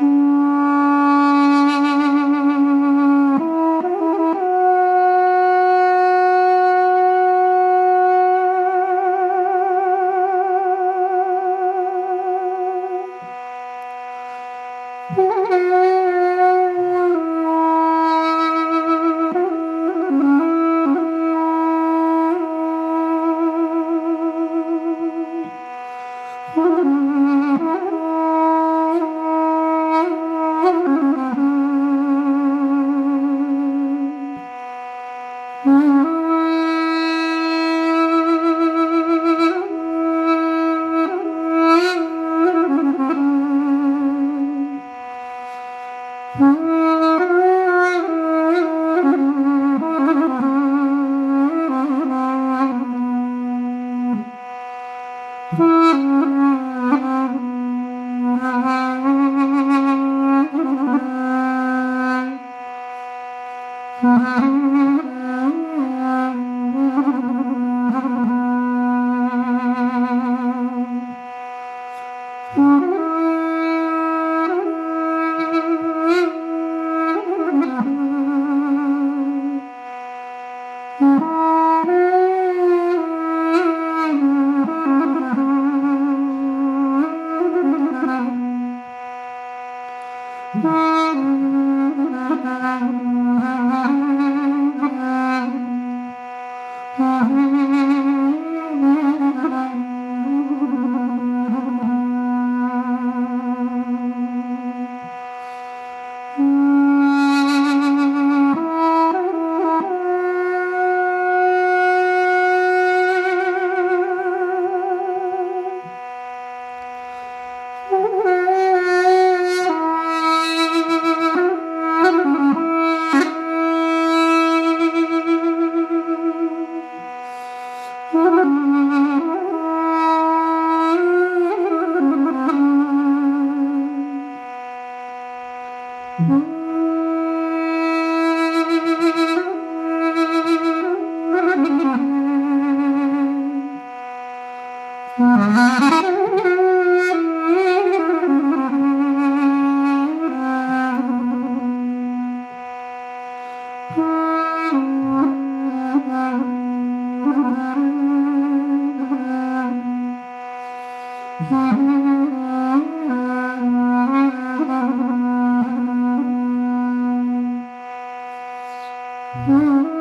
Mm-hmm. Mm-hmm. Mm-hmm. Mm-hmm. Mm-hmm.